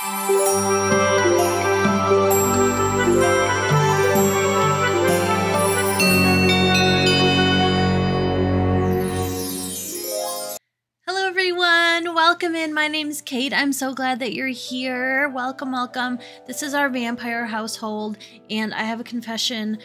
Hello, everyone. Welcome in. My name's Kate. I'm so glad that you're here. Welcome, welcome. This is our vampire household, and I have a confession.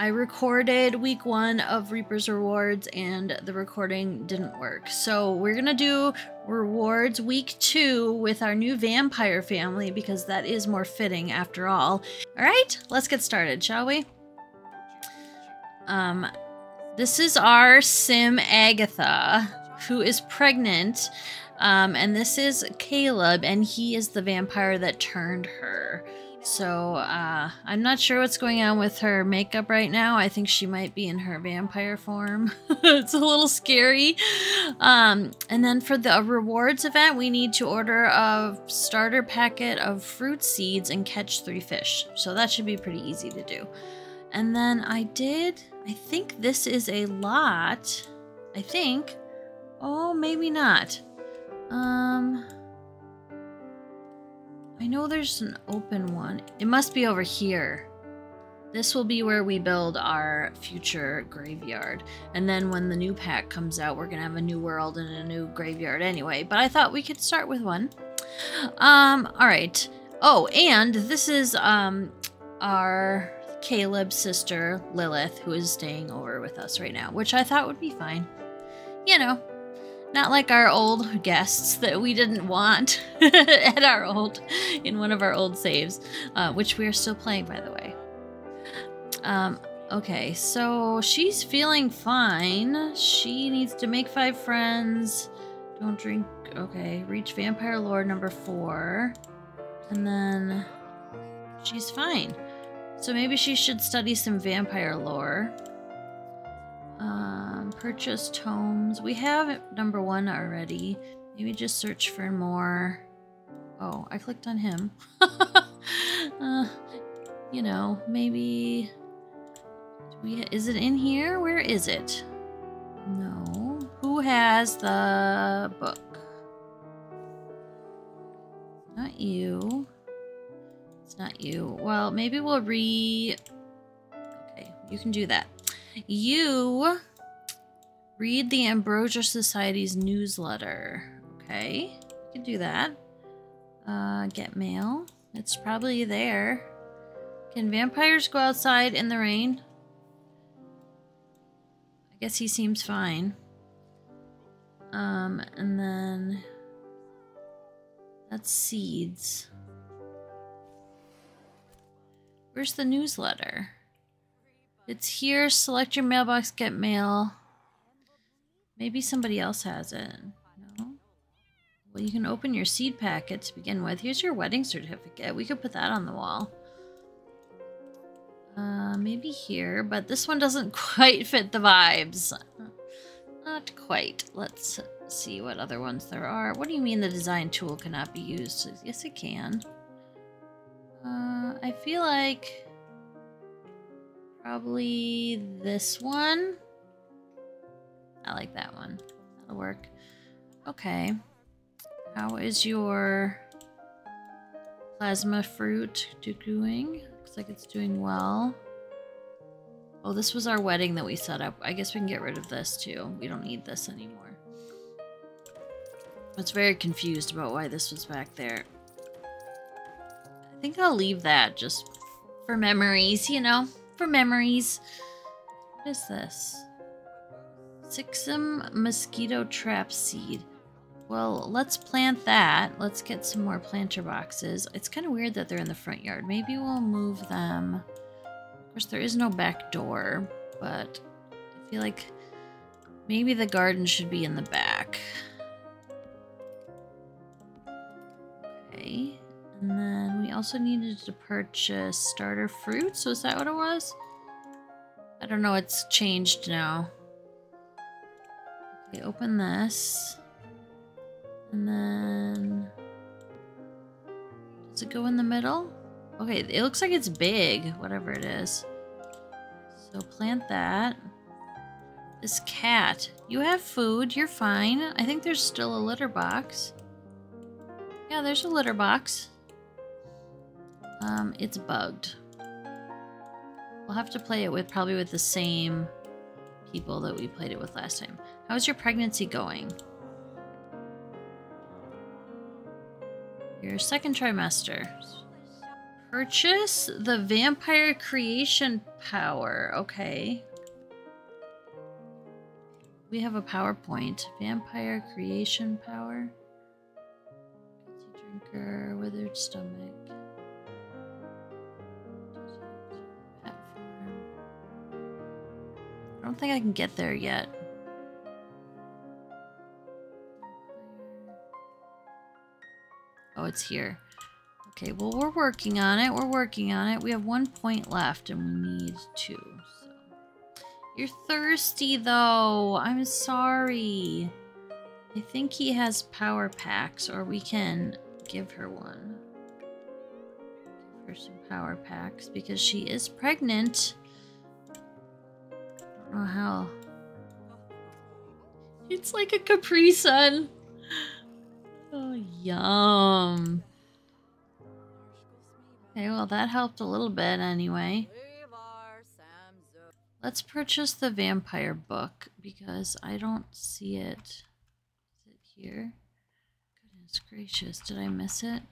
I recorded week one of Reaper's Rewards, and the recording didn't work. So, we're gonna do rewards week two with our new vampire family because that is more fitting after all. All right, let's get started, shall we? Um, this is our sim Agatha, who is pregnant. Um, and this is Caleb, and he is the vampire that turned her. So uh, I'm not sure what's going on with her makeup right now. I think she might be in her vampire form. it's a little scary. Um, and then for the rewards event, we need to order a starter packet of fruit seeds and catch three fish. So that should be pretty easy to do. And then I did, I think this is a lot. I think. Oh, maybe not. Um, I know there's an open one. It must be over here. This will be where we build our future graveyard. And then when the new pack comes out, we're going to have a new world and a new graveyard anyway. But I thought we could start with one. Um, all right. Oh, and this is um our Caleb's sister, Lilith, who is staying over with us right now, which I thought would be fine. You know, not like our old guests that we didn't want at our old, in one of our old saves, uh, which we are still playing, by the way. Um, okay, so she's feeling fine. She needs to make five friends. Don't drink. Okay, reach Vampire Lord number four. And then she's fine. So maybe she should study some vampire lore. Um, purchase tomes. We have number one already. Maybe just search for more. Oh, I clicked on him. uh, you know, maybe. We, is it in here? Where is it? No. Who has the book? Not you. It's not you. Well, maybe we'll re... Okay, you can do that. You read the Ambrosia Society's newsletter. Okay, you can do that. Uh, get mail. It's probably there. Can vampires go outside in the rain? I guess he seems fine. Um, and then that's seeds. Where's the newsletter? It's here. Select your mailbox, get mail. Maybe somebody else has it. No? Well, you can open your seed packet to begin with. Here's your wedding certificate. We could put that on the wall. Uh, maybe here, but this one doesn't quite fit the vibes. Not quite. Let's see what other ones there are. What do you mean the design tool cannot be used? Yes, it can. Uh, I feel like probably this one. I like that one. That'll work. Okay. How is your plasma fruit doing? Looks like it's doing well. Oh, this was our wedding that we set up. I guess we can get rid of this too. We don't need this anymore. I was very confused about why this was back there. I think I'll leave that just for memories, you know? For memories. What is this? Sixam mosquito trap seed. Well, let's plant that. Let's get some more planter boxes. It's kind of weird that they're in the front yard. Maybe we'll move them. Of course, there is no back door, but I feel like maybe the garden should be in the back. Also needed to purchase starter fruit. So is that what it was? I don't know. It's changed now. Okay, open this. And then... Does it go in the middle? Okay, it looks like it's big, whatever it is. So plant that. This cat. You have food. You're fine. I think there's still a litter box. Yeah, there's a litter box. Um, it's bugged. We'll have to play it with probably with the same people that we played it with last time. How's your pregnancy going? Your second trimester. Purchase the vampire creation power. Okay. We have a PowerPoint. Vampire creation power. Drinker, withered stomach. I don't think I can get there yet. Oh, it's here. Okay, well, we're working on it. We're working on it. We have one point left, and we need two. So. You're thirsty, though. I'm sorry. I think he has power packs, or we can give her one. Give her some power packs, because she is pregnant. Oh, don't how. It's like a Capri Sun. Oh, yum. Okay, well that helped a little bit anyway. Let's purchase the vampire book because I don't see it. Is it here? Goodness gracious, did I miss it?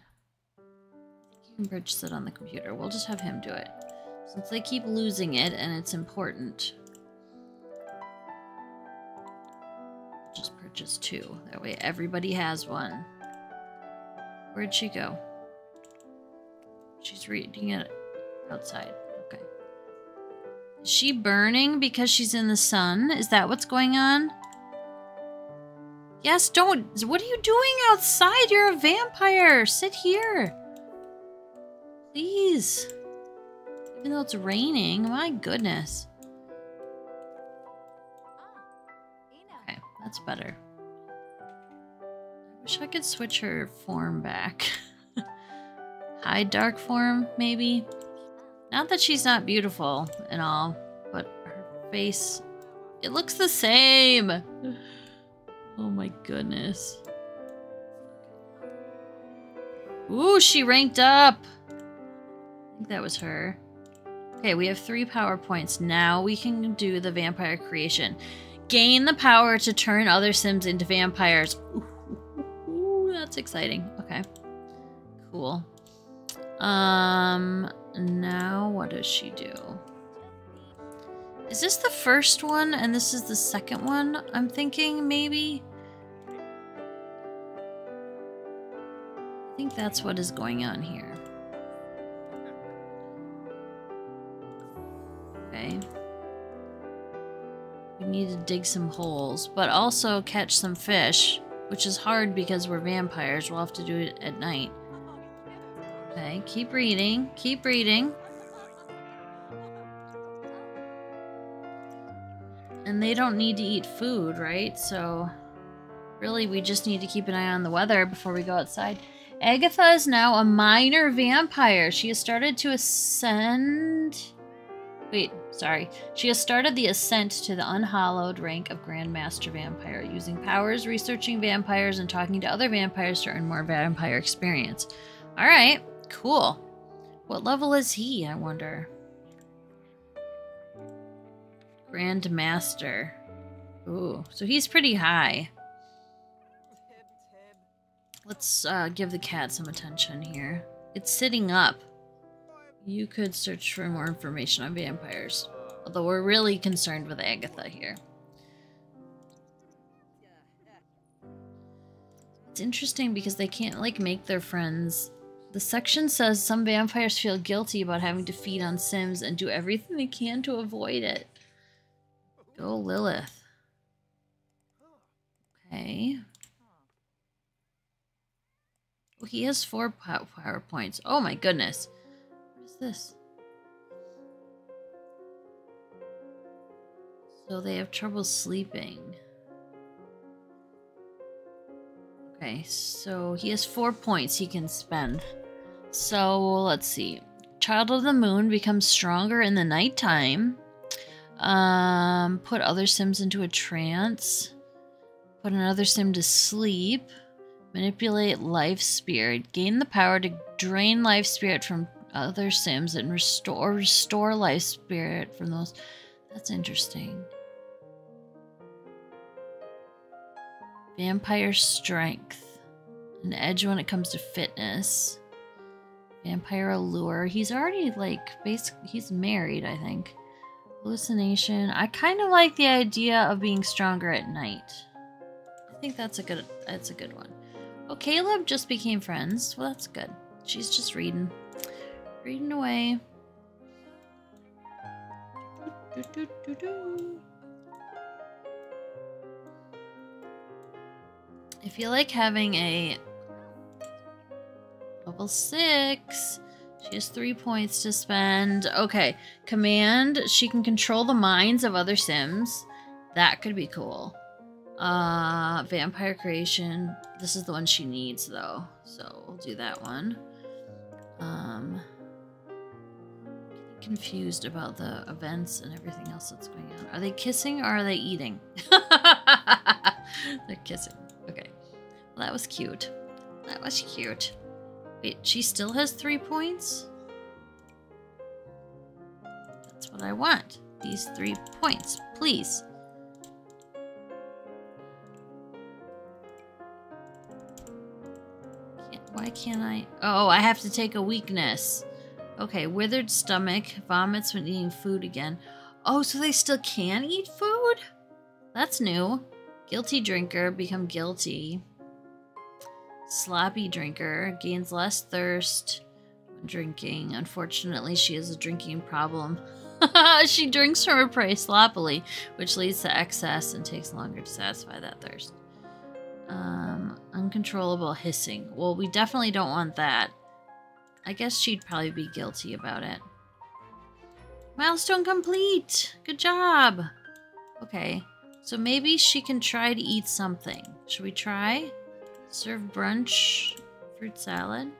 You can purchase it on the computer. We'll just have him do it. Since they keep losing it and it's important. Just two. That way everybody has one. Where'd she go? She's reading it outside. Okay. Is she burning because she's in the sun? Is that what's going on? Yes, don't. What are you doing outside? You're a vampire. Sit here. Please. Even though it's raining. My goodness. Ah, okay, that's better. I wish I could switch her form back. hide dark form, maybe? Not that she's not beautiful and all, but her face, it looks the same. Oh my goodness. Ooh, she ranked up. I think that was her. Okay, we have three power points. Now we can do the vampire creation. Gain the power to turn other sims into vampires. Ooh, that's exciting. Okay. Cool. Um, now what does she do? Is this the first one and this is the second one? I'm thinking maybe. I think that's what is going on here. Okay. We need to dig some holes, but also catch some fish, which is hard because we're vampires. We'll have to do it at night. Okay, keep reading. Keep reading. And they don't need to eat food, right? So really we just need to keep an eye on the weather before we go outside. Agatha is now a minor vampire. She has started to ascend... Wait, sorry. She has started the ascent to the unhallowed rank of Grandmaster Vampire, using powers, researching vampires, and talking to other vampires to earn more vampire experience. Alright. Cool. What level is he, I wonder? Grand Master. Ooh, so he's pretty high. Let's uh, give the cat some attention here. It's sitting up. You could search for more information on vampires. Although we're really concerned with Agatha here. It's interesting because they can't, like, make their friends the section says some vampires feel guilty about having to feed on Sims and do everything they can to avoid it. Go Lilith. Okay. Oh, he has four power points. Oh my goodness. This? So they have trouble sleeping. Okay, so he has four points he can spend. So let's see. Child of the Moon becomes stronger in the nighttime. Um, put other Sims into a trance. Put another Sim to sleep. Manipulate life spirit. Gain the power to drain life spirit from other sims and restore restore life spirit from those. That's interesting. Vampire strength. An edge when it comes to fitness. Vampire allure. He's already like basically he's married, I think. Hallucination. I kind of like the idea of being stronger at night. I think that's a good that's a good one. Oh, Caleb just became friends. Well, that's good. She's just reading. Reading away. Do, do, do, I feel like having a level six. She has three points to spend. Okay, command. She can control the minds of other Sims. That could be cool. Uh, vampire creation. This is the one she needs, though. So we'll do that one. Um, confused about the events and everything else that's going on. Are they kissing or are they eating? They're kissing. Okay. Well, that was cute. That was cute. Wait, she still has three points? That's what I want. These three points, please. Why can't I? Oh, I have to take a weakness. Okay, withered stomach, vomits when eating food again. Oh, so they still can eat food? That's new. Guilty drinker, become guilty. Sloppy drinker, gains less thirst when drinking. Unfortunately, she has a drinking problem. she drinks from her prey sloppily, which leads to excess and takes longer to satisfy that thirst. Um, uncontrollable hissing. Well, we definitely don't want that. I guess she'd probably be guilty about it. Milestone complete! Good job! Okay, so maybe she can try to eat something. Should we try? Serve brunch, fruit salad.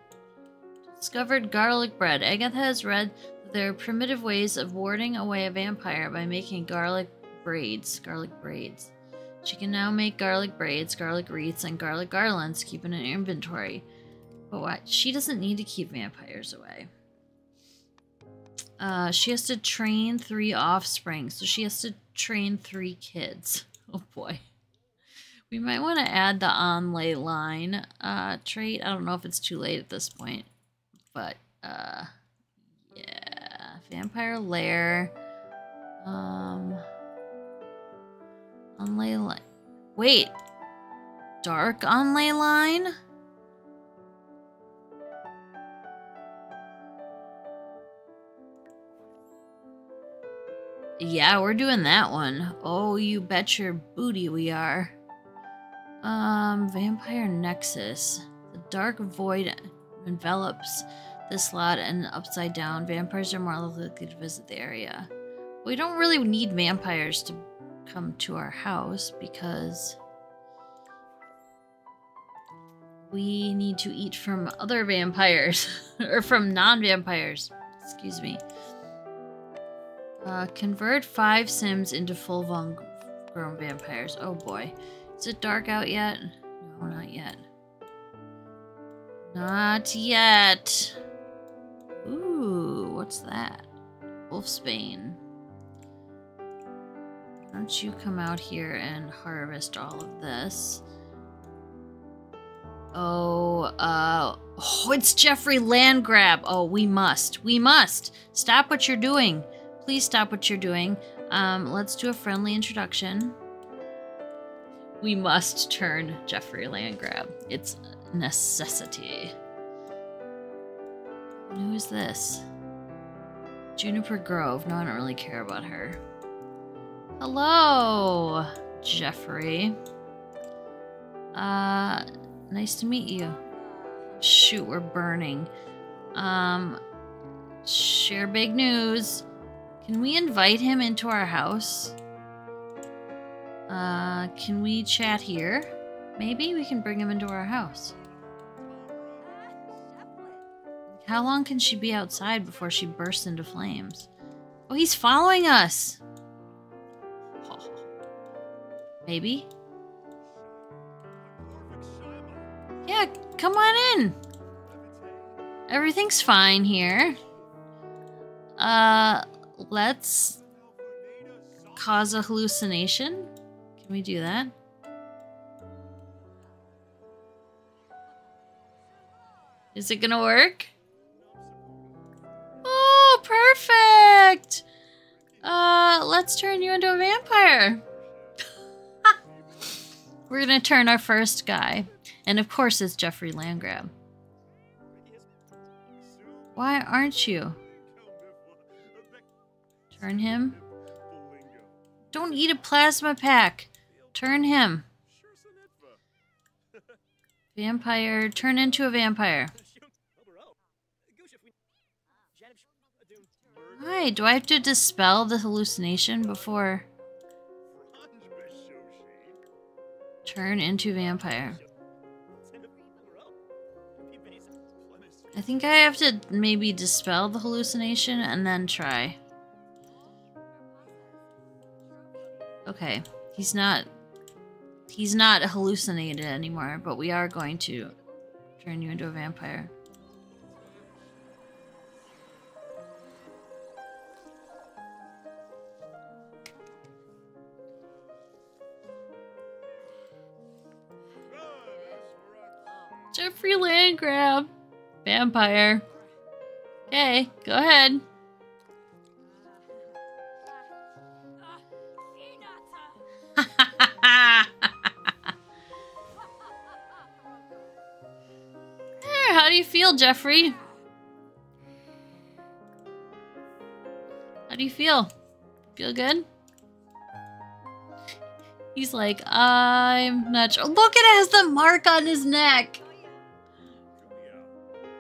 Discovered garlic bread. Agatha has read that there are primitive ways of warding away a vampire by making garlic braids. Garlic braids. She can now make garlic braids, garlic wreaths, and garlic garlands, keeping an inventory. But what? She doesn't need to keep vampires away. Uh, she has to train three offspring, so she has to train three kids. Oh boy. We might want to add the onlay line uh, trait. I don't know if it's too late at this point, but uh, yeah, vampire lair. Um, onlay line. Wait, dark onlay line. Yeah, we're doing that one. Oh, you bet your booty we are. Um, Vampire Nexus. The dark void envelops this lot and upside down. Vampires are more likely to visit the area. We don't really need vampires to come to our house because we need to eat from other vampires or from non-vampires. Excuse me. Uh, convert five Sims into full grown vampires. Oh boy. Is it dark out yet? No, not yet. Not yet. Ooh, what's that? Wolfsbane. Why don't you come out here and harvest all of this? Oh, uh, oh, it's Geoffrey Landgraab. Oh, we must. We must. Stop what you're doing. Please stop what you're doing. Um, let's do a friendly introduction. We must turn Geoffrey Landgraab. It's necessity. who is this? Juniper Grove. No, I don't really care about her. Hello, Geoffrey. Uh, nice to meet you. Shoot, we're burning. Um, share big news. Can we invite him into our house? Uh, can we chat here? Maybe we can bring him into our house. How long can she be outside before she bursts into flames? Oh, he's following us! Oh. Maybe? Yeah, come on in! Everything's fine here. Uh, let's cause a hallucination. Can we do that? Is it gonna work? Oh, perfect! Uh, let's turn you into a vampire. We're gonna turn our first guy. And of course it's Geoffrey Landgraab. Why aren't you? Turn him. Don't eat a plasma pack. Turn him. Vampire. Turn into a vampire. Why? Do I have to dispel the hallucination before... Turn into vampire. I think I have to maybe dispel the hallucination and then try. Okay, he's not he's not hallucinated anymore, but we are going to turn you into a vampire. Geoffrey Landgraab. Vampire. Okay, go ahead. Geoffrey? How do you feel? Feel good? He's like, I'm not sure. Look, it has the mark on his neck Do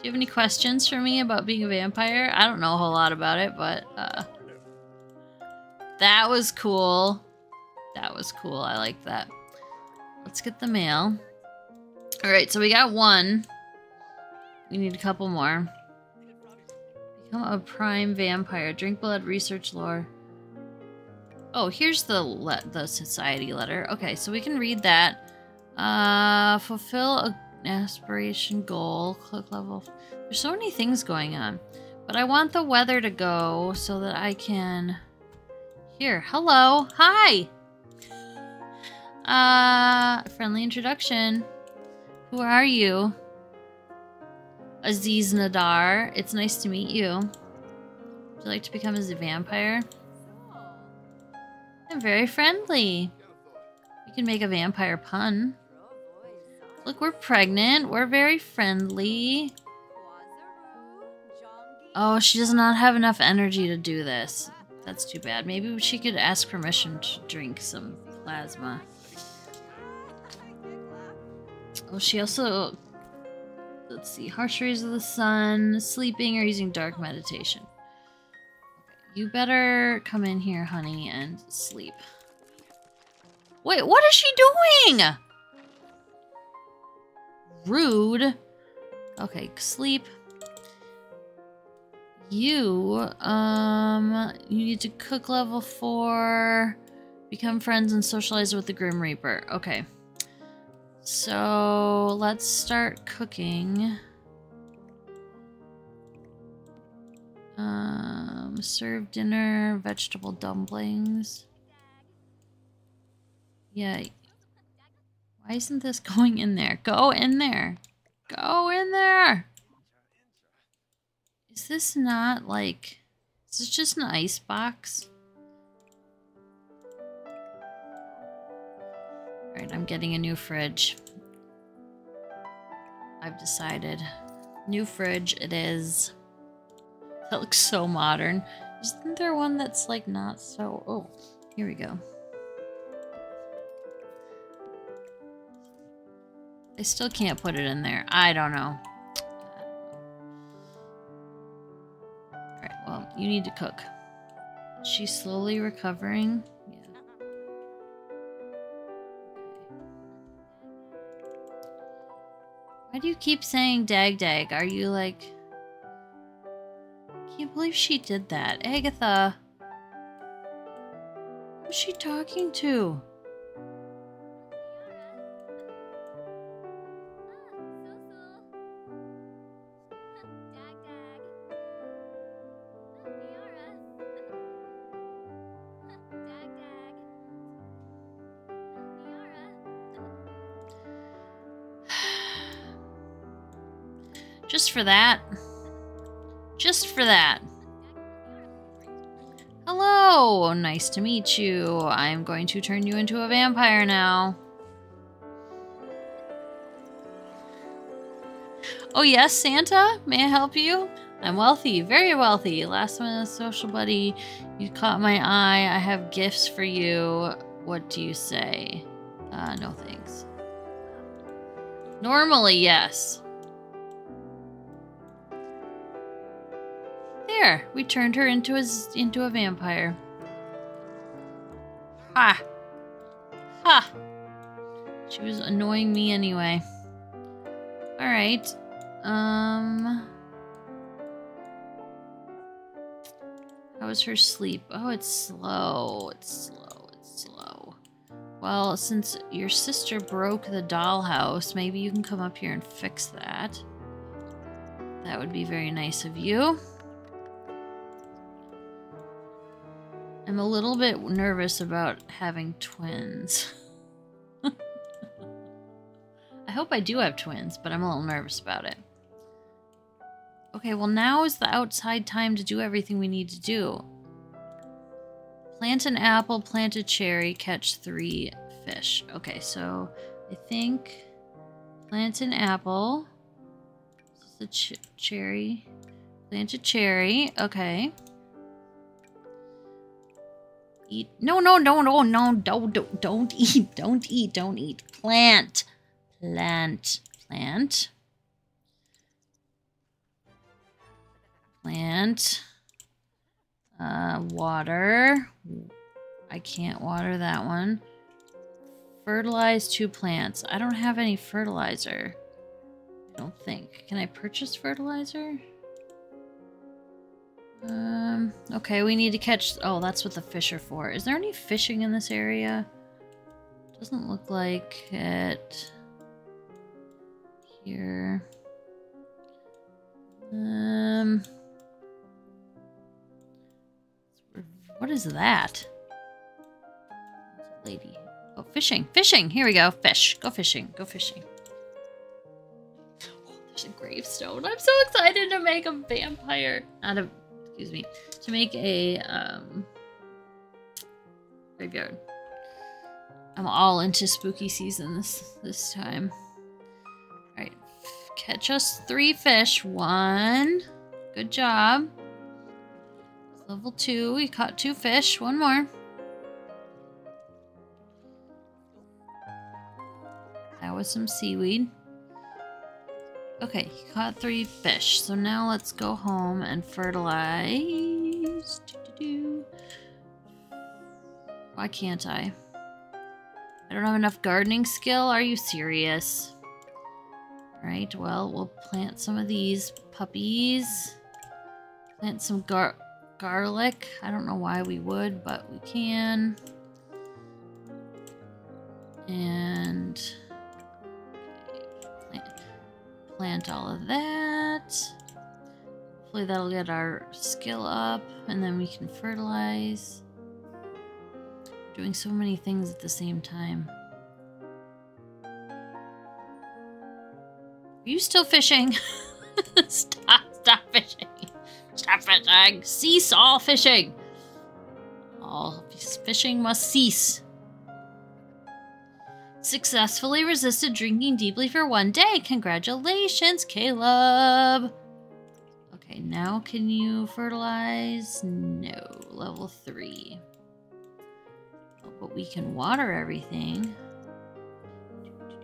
you have any questions for me about being a vampire? I don't know a whole lot about it, but uh, that was cool. That was cool. I like that. Let's get the mail. All right, so we got one. We need a couple more. Become a prime vampire. Drink blood, research lore. Oh, here's the the society letter. Okay, so we can read that. Uh, fulfill a aspiration goal, click level. There's so many things going on. But I want the weather to go so that I can... Here, hello, hi! Uh, friendly introduction. Who are you? Aziz Nadar. It's nice to meet you. Would you like to become a vampire? I'm very friendly. You can make a vampire pun. Look, we're pregnant. We're very friendly. Oh, she does not have enough energy to do this. That's too bad. Maybe she could ask permission to drink some plasma. Oh, she also... Let's see. Harsh rays of the sun, sleeping, or using dark meditation. You better come in here, honey, and sleep. Wait, what is she doing? Rude. Okay, sleep. You, um, you need to cook level four, become friends and socialize with the Grim Reaper. Okay. So, let's start cooking. Um, serve dinner, vegetable dumplings. Yeah, why isn't this going in there? Go in there. Go in there. Is this not like... Is this just an ice box? Alright, I'm getting a new fridge. I've decided. New fridge it is. That looks so modern. Isn't there one that's like not so... Oh, here we go. I still can't put it in there. I don't know. Alright, well, you need to cook. She's slowly recovering. Why do you keep saying dag dag? Are you like... I can't believe she did that. Agatha! Who's she talking to? For that. Just for that. Hello! Nice to meet you. I'm going to turn you into a vampire now. Oh yes, Santa? May I help you? I'm wealthy, very wealthy. Last minute social buddy, you caught my eye. I have gifts for you. What do you say? Uh, no thanks. Normally, yes. There, we turned her into a, into a vampire. Ha! Ha! She was annoying me anyway. Alright. Um... How was her sleep? Oh, it's slow. It's slow. It's slow. Well, since your sister broke the dollhouse, maybe you can come up here and fix that. That would be very nice of you. I'm a little bit nervous about having twins. I hope I do have twins, but I'm a little nervous about it. Okay, well now is the outside time to do everything we need to do. Plant an apple, plant a cherry, catch three fish. Okay, so I think plant an apple. This is a ch cherry. Plant a cherry. Okay. Eat. No, no, no, no, no, don't, don't, don't eat. Don't eat. Don't eat. Plant. Plant. Plant. Plant. Uh, water. I can't water that one. Fertilize two plants. I don't have any fertilizer. I don't think. Can I purchase fertilizer? Um, okay, we need to catch... Oh, that's what the fish are for. Is there any fishing in this area? Doesn't look like it. Here. Um... What is that? Lady. Oh, fishing. Fishing! Here we go. Fish. Go fishing. Go fishing. Oh, there's a gravestone. I'm so excited to make a vampire. Not a excuse me, to make a um, graveyard. I'm all into spooky season this, this time. Alright, catch us three fish. One. Good job. Level two, we caught two fish. One more. That was some seaweed. Okay, he caught three fish. So now let's go home and fertilize. Why can't I? I don't have enough gardening skill? Are you serious? Alright, well, we'll plant some of these puppies. Plant some gar garlic. I don't know why we would, but we can. And plant all of that. Hopefully that'll get our skill up and then we can fertilize. Doing so many things at the same time. Are you still fishing? stop, stop fishing. Stop fishing. Cease all fishing. All fishing must cease. Successfully resisted drinking deeply for one day. Congratulations, Caleb. Okay, now can you fertilize? No, level three. But we can water everything.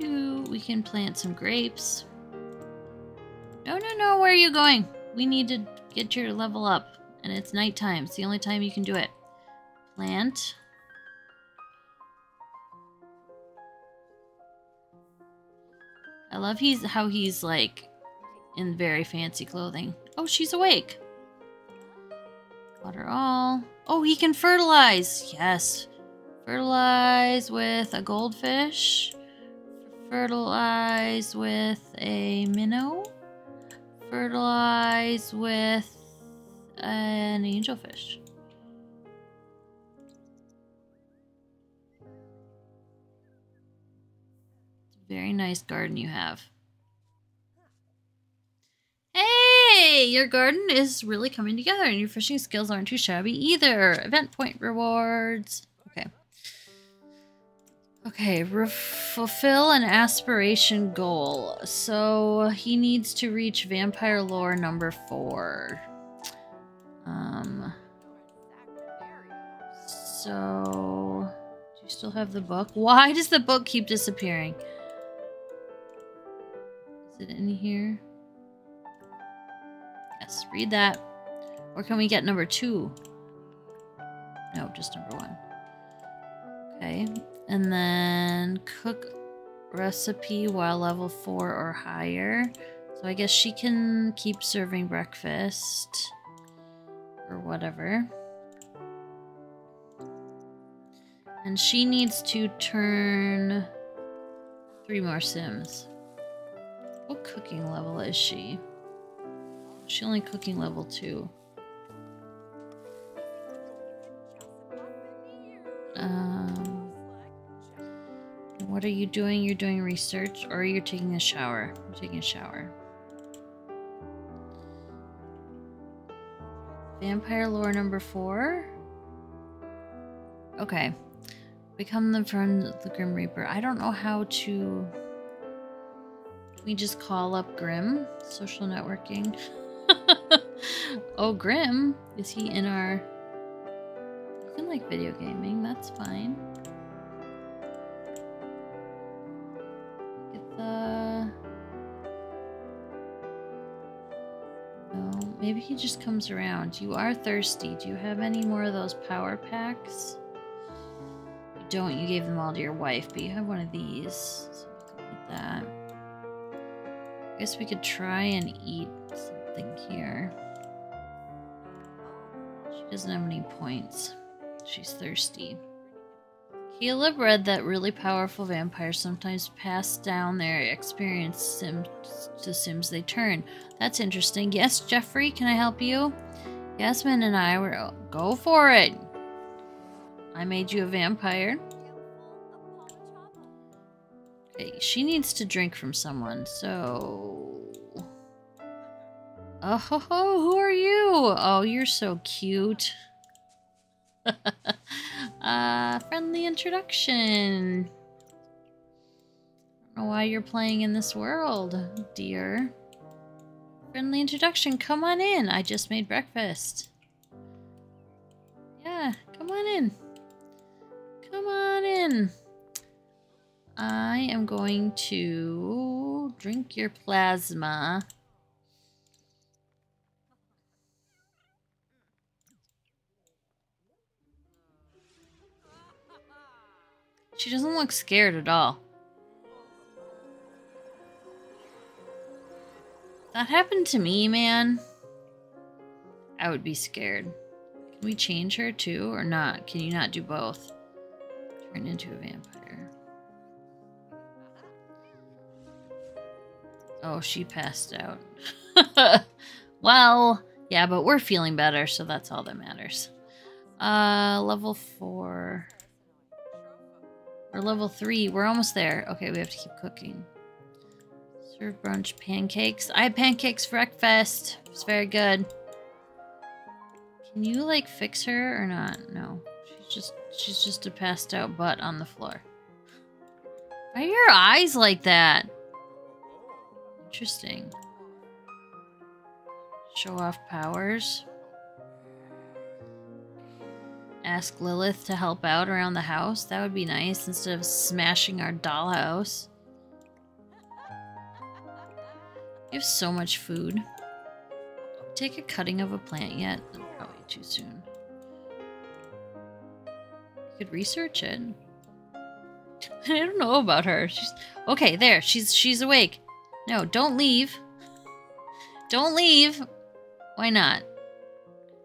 We can plant some grapes. No, no, no, where are you going? We need to get your level up. And it's nighttime. It's the only time you can do it. Plant. I love he's how he's like in very fancy clothing. Oh, she's awake. Water all. Oh, he can fertilize. Yes. Fertilize with a goldfish. Fertilize with a minnow. Fertilize with an angelfish. Very nice garden you have. Hey! Your garden is really coming together and your fishing skills aren't too shabby either. Event point rewards. Okay. Okay, fulfill an aspiration goal. So he needs to reach vampire lore number four. Um. So, do you still have the book? Why does the book keep disappearing? In here? Yes, read that. Or can we get number two? No, just number one. Okay. And then cook recipe while level four or higher. So I guess she can keep serving breakfast or whatever. And she needs to turn three more sims. What cooking level is she? She only cooking level two. Um, what are you doing? You're doing research or you're taking a shower? Taking a shower. Vampire lore number four? Okay. Become the friend of the Grim Reaper. I don't know how to... We just call up Grim? Social networking. oh, Grim? Is he in our... You can like video gaming, that's fine. Get the... No, maybe he just comes around. You are thirsty. Do you have any more of those power packs? You don't. You gave them all to your wife, but you have one of these. So that. I guess we could try and eat something here. She doesn't have any points. She's thirsty. Caleb read that really powerful vampires sometimes pass down their experience sims to sims they turn. That's interesting. Yes, Geoffrey, can I help you? Yasmin and I were... Go for it! I made you a vampire. She needs to drink from someone, so... Oh, ho, ho, who are you? Oh, you're so cute. uh, friendly introduction. I don't know why you're playing in this world, dear. Friendly introduction, come on in. I just made breakfast. Yeah, come on in. Come on in. I am going to drink your plasma. She doesn't look scared at all. That happened to me, man. I would be scared. Can we change her too or not? Can you not do both? Turn into a vampire. Oh, she passed out. well, yeah, but we're feeling better, so that's all that matters. Uh, level four. We're level three. We're almost there. Okay, we have to keep cooking. Serve brunch pancakes. I had pancakes for breakfast. It's very good. Can you like fix her or not? No. She's just she's just a passed out butt on the floor. Why are your eyes like that? Interesting. Show off powers. Ask Lilith to help out around the house. That would be nice instead of smashing our dollhouse. We have so much food. Take a cutting of a plant yet? Probably too soon. You could research it. I don't know about her. She's okay. There, she's she's awake. No, don't leave. Don't leave. Why not?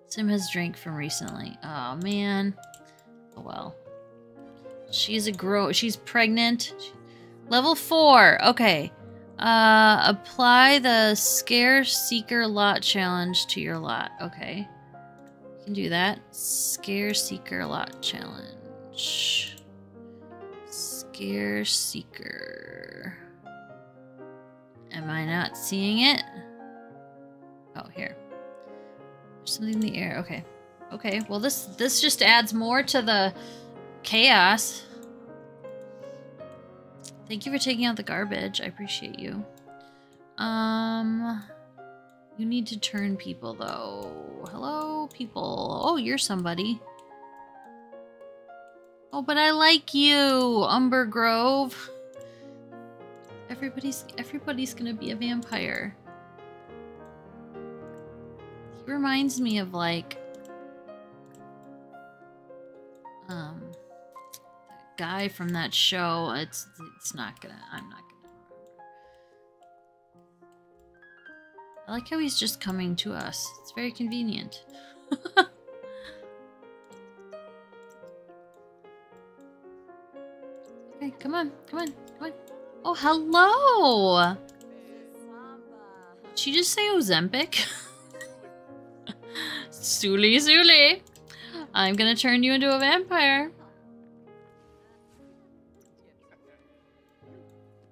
Sim has drank from recently. Oh, man. Oh, well. She's a grow. She's pregnant. Level 4. Okay. Uh, apply the Scare Seeker Lot Challenge to your lot. Okay. You can do that. Scare Seeker Lot Challenge. Scare Seeker. Am I not seeing it? Oh, here. There's something in the air. Okay. Okay, well this this just adds more to the chaos. Thank you for taking out the garbage. I appreciate you. Um, you need to turn people though. Hello, people. Oh, you're somebody. Oh, but I like you, Umber Grove. Everybody's everybody's gonna be a vampire. He reminds me of like um that guy from that show. It's it's not gonna I'm not gonna. I like how he's just coming to us. It's very convenient. okay, come on, come on, come on. Oh, hello! Did she just say Ozempic? Suli Suli! I'm gonna turn you into a vampire.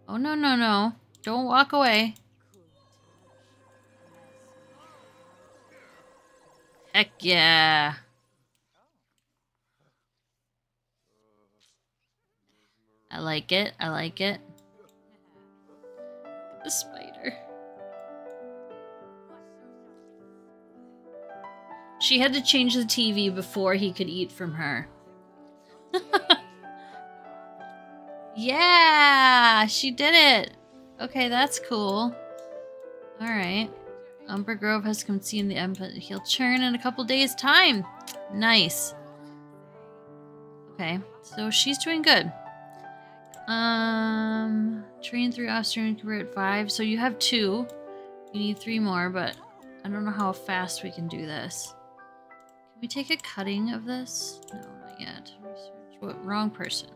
Oh, no, no, no. Don't walk away. Heck yeah. I like it. I like it. The spider. She had to change the TV before he could eat from her. yeah, she did it. Okay, that's cool. Alright. Umber Grove has come see in the end, but he'll churn in a couple days' time. Nice. Okay, so she's doing good. Um, train three Austrian and convert five. So you have two. You need three more, but I don't know how fast we can do this. Can we take a cutting of this? No, not yet. Research. What? Wrong person.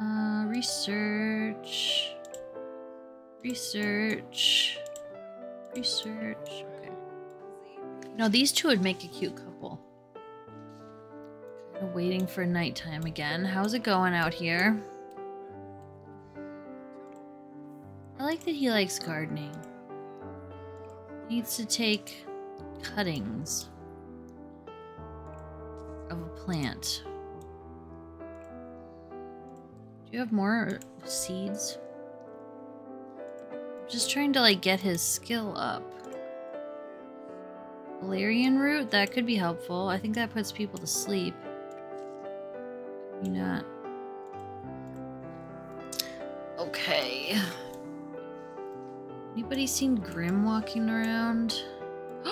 Uh, research. Research. Research. Okay. No, these two would make a cute couple. Waiting for nighttime again. How's it going out here? I like that he likes gardening. He Needs to take cuttings of a plant. Do you have more seeds? I'm Just trying to like get his skill up. Valerian root, that could be helpful. I think that puts people to sleep. Not. Okay. Anybody seen Grim walking around?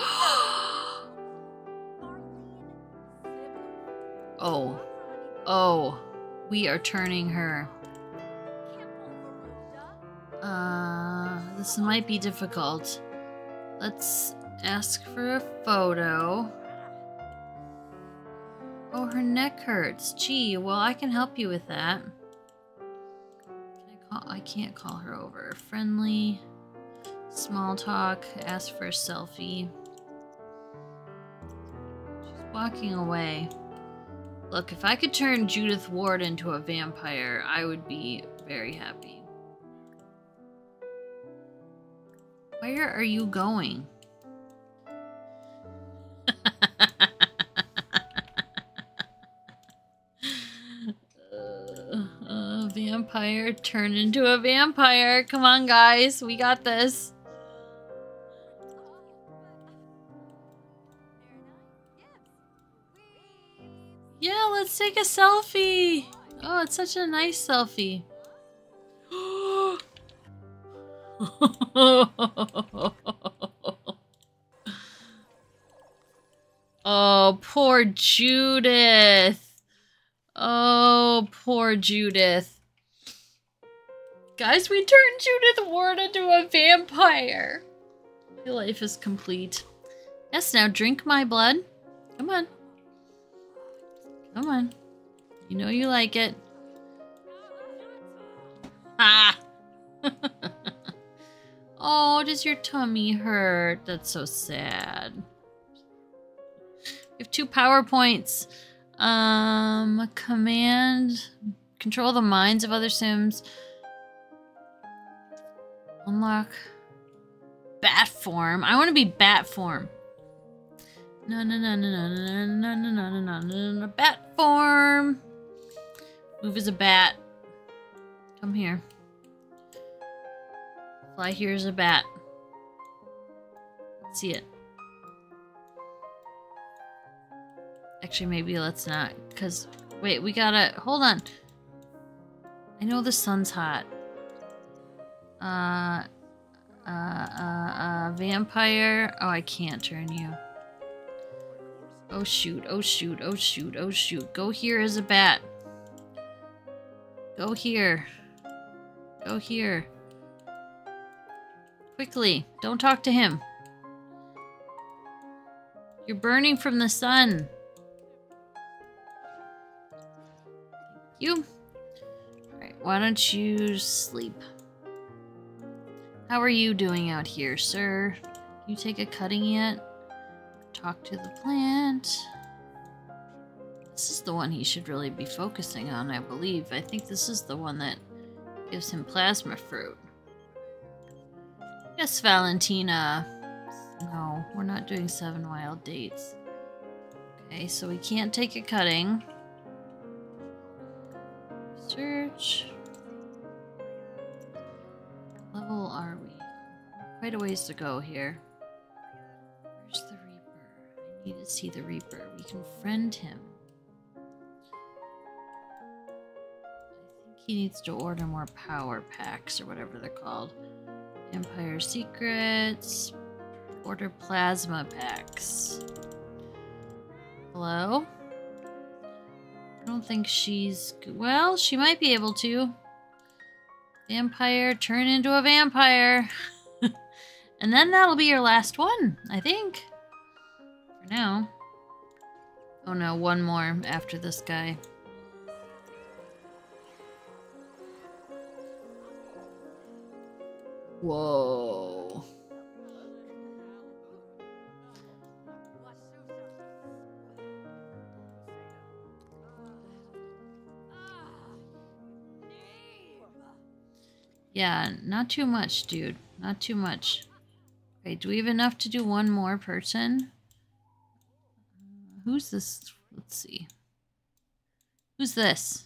oh. Oh. We are turning her. Uh, this might be difficult. Let's ask for a photo. Oh, her neck hurts. Gee, well, I can help you with that. Can I call? I can't call her over. Friendly, small talk, ask for a selfie. She's walking away. Look, if I could turn Judith Ward into a vampire, I would be very happy. Where are you going? Vampire turn into a vampire. Come on, guys. We got this. Yeah, let's take a selfie. Oh, it's such a nice selfie. oh, poor Judith. Oh, poor Judith. Guys, we turned Judith Ward into a vampire. Your life is complete. Yes, now drink my blood. Come on. Come on. You know you like it. Ah! oh, does your tummy hurt? That's so sad. We have two power points. Um, command, control the minds of other Sims. Unlock. bat form. I want to be bat form. No, no, no, no, no, no, no, no, no, no, no, no, no, bat form. Move as a bat. Come here. Fly here as a bat. Let's see it. Actually, maybe let's not, because, wait, we gotta, hold on. I know the sun's hot. Uh, uh, uh, uh, vampire. Oh, I can't turn you. Oh shoot, oh shoot, oh shoot, oh shoot. Go here as a bat. Go here. Go here. Quickly, don't talk to him. You're burning from the sun. You. Alright, why don't you sleep? How are you doing out here, sir? You take a cutting yet? Talk to the plant. This is the one he should really be focusing on, I believe. I think this is the one that gives him plasma fruit. Yes, Valentina. No, we're not doing seven wild dates. Okay, so we can't take a cutting. Search Quite a ways to go here. Where's the Reaper? I need to see the Reaper. We can friend him. I think he needs to order more power packs or whatever they're called. Vampire Secrets. Order plasma packs. Hello? I don't think she's... Well, she might be able to. Vampire, turn into a vampire. and then that'll be your last one, I think. For now. Oh no, one more after this guy. Whoa. Yeah, not too much, dude. Not too much. Okay, do we have enough to do one more person? Uh, who's this? Let's see. Who's this?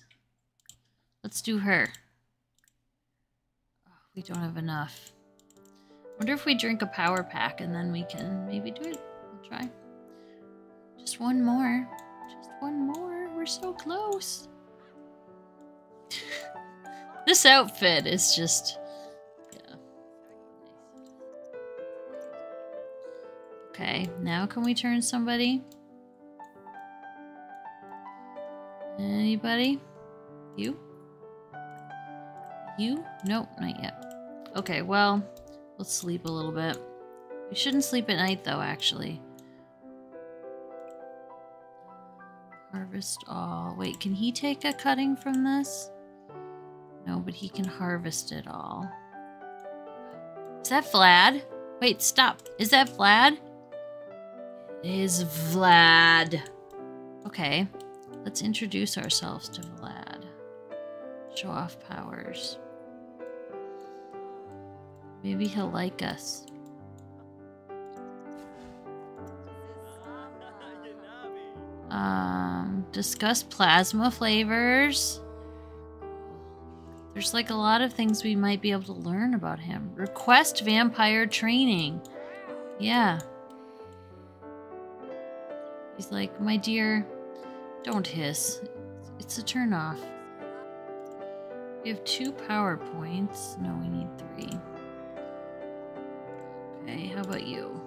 Let's do her. Oh, we don't have enough. wonder if we drink a power pack and then we can maybe do it. We'll try. Just one more. Just one more. We're so close. This outfit is just... Okay, now can we turn somebody? Anybody? You? You? Nope, not yet. Okay, well, let's sleep a little bit. We shouldn't sleep at night, though, actually. Harvest all. Wait, can he take a cutting from this? No, but he can harvest it all. Is that Vlad? Wait, stop. Is that Vlad? Is Vlad. Okay, let's introduce ourselves to Vlad. Show off powers. Maybe he'll like us. Um, discuss plasma flavors. There's like a lot of things we might be able to learn about him. Request vampire training. Yeah. He's like, my dear, don't hiss. It's a turn off. We have two power points. No, we need three. Okay, how about you?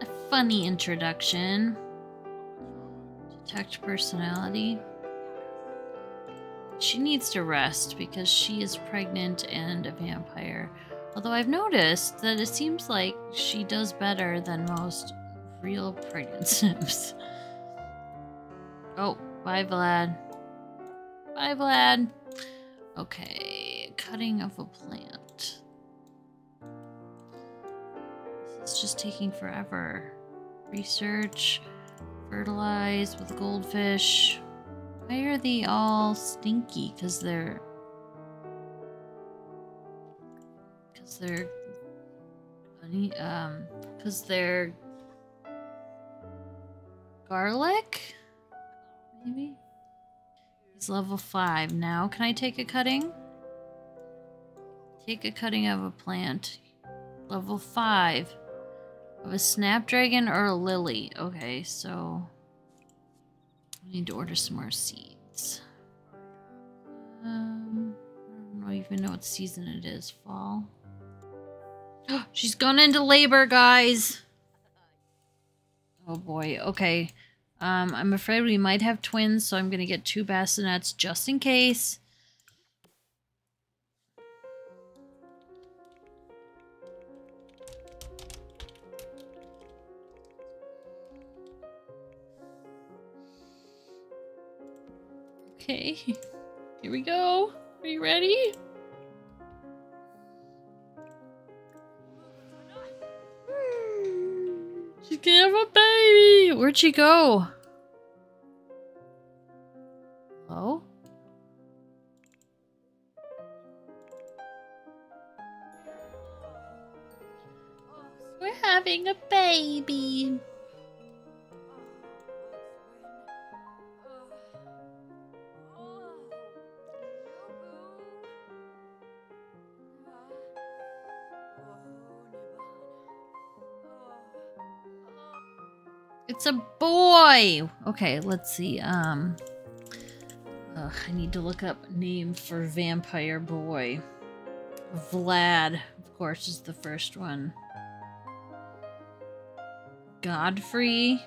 A funny introduction. Detect personality. She needs to rest because she is pregnant and a vampire. Although I've noticed that it seems like she does better than most real pregnant sims. oh, bye Vlad. Bye Vlad. Okay, cutting of a plant. This is just taking forever. Research, fertilize with goldfish. Why are they all stinky? Because they're... because they're um because they're garlic? Maybe? He's level five now. Can i take a cutting? Take a cutting of a plant. Level five of a snapdragon or a lily. Okay so I need to order some more seeds. Um i don't even know what season it is fall She's gone into labor, guys. Oh boy. Okay. Um, I'm afraid we might have twins, so I'm gonna get two bassinets just in case. Okay. Here we go. Are you ready? Where'd she go? Boy! Okay, let's see. Um, ugh, I need to look up name for vampire boy. Vlad, of course, is the first one. Godfrey.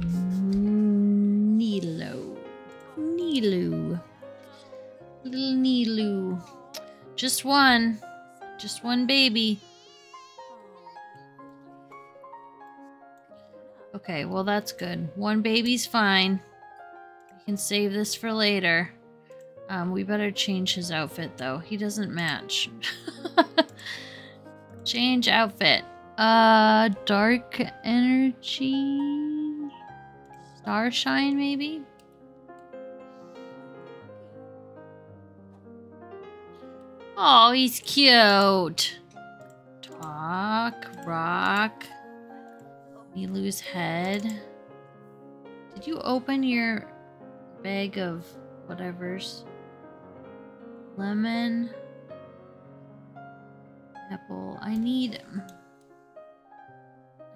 Nilo. Nilu. Little Nilu. Just one. Just one baby. Okay, well that's good. One baby's fine. We can save this for later. Um, we better change his outfit though. He doesn't match. change outfit. Uh, dark energy? Starshine maybe? Oh, he's cute. Talk, rock. Milu's head. Did you open your bag of whatever's? Lemon. Apple. I need...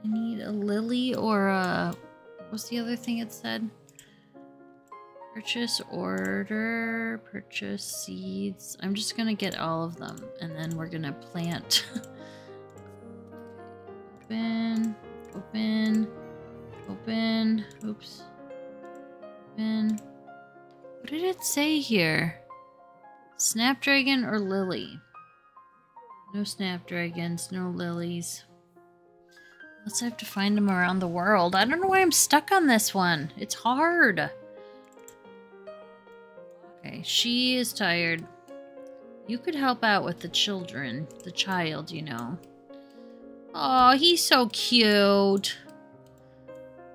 I need a lily or a... What's the other thing it said? Purchase order, purchase seeds. I'm just gonna get all of them and then we're gonna plant. Open. Open. Open. Oops. Open. What did it say here? Snapdragon or lily? No snapdragons, no lilies. Let's have to find them around the world. I don't know why I'm stuck on this one. It's hard. Okay, she is tired. You could help out with the children. The child, you know. Oh, he's so cute.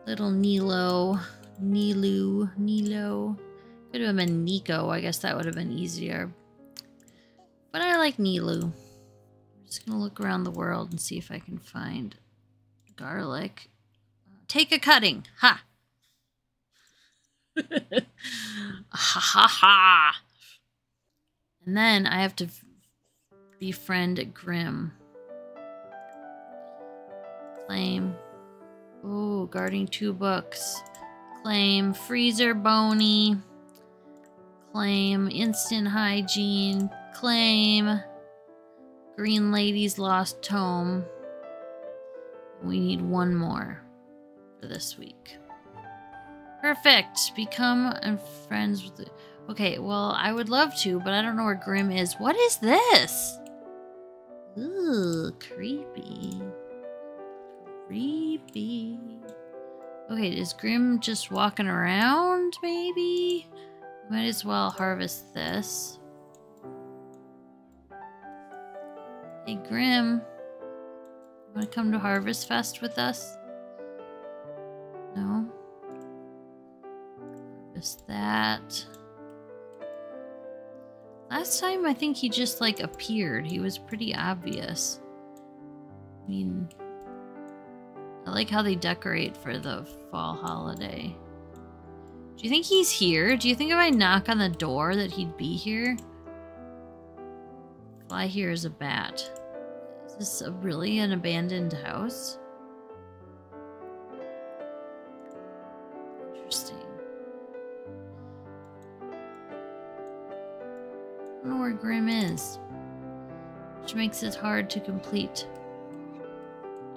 Little Nilo. Nilu. Nilo. Could have been Nico. I guess that would have been easier. But I like Nilu. I'm just going to look around the world and see if I can find garlic. Take a cutting. Ha! ha ha ha! And then I have to befriend Grim. Claim. Oh, guarding two books. Claim Freezer Bunny. Claim instant hygiene. Claim green lady's lost tome. We need one more for this week. Perfect. Become friends with. The... Okay, well, I would love to, but I don't know where Grim is. What is this? Ooh, creepy. Creepy. Okay, is Grim just walking around, maybe? Might as well harvest this. Hey, Grim. Want to come to Harvest Fest with us? No? Harvest that. Last time I think he just like appeared. He was pretty obvious. I mean, I like how they decorate for the fall holiday. Do you think he's here? Do you think if I knock on the door that he'd be here? Fly here is a bat. Is this a really an abandoned house? Interesting. I don't know where Grim is. Which makes it hard to complete.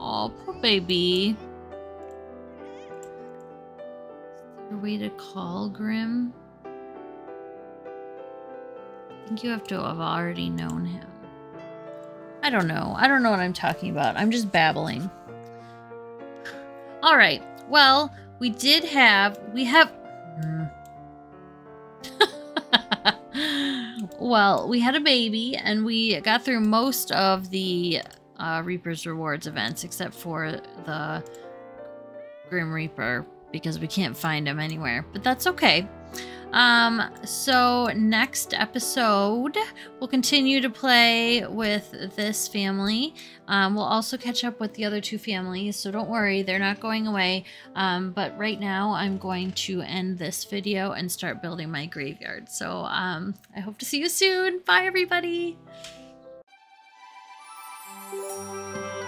Oh, poor baby. Is there a way to call Grim? I think you have to have already known him. I don't know. I don't know what I'm talking about. I'm just babbling. All right. Well, we did have, we have, well, we had a baby and we got through most of the uh, Reaper's Rewards events except for the Grim Reaper because we can't find him anywhere, but that's okay. Um, so next episode, we'll continue to play with this family. Um, we'll also catch up with the other two families, so don't worry, they're not going away. Um, but right now, I'm going to end this video and start building my graveyard. So um, I hope to see you soon. Bye, everybody. Música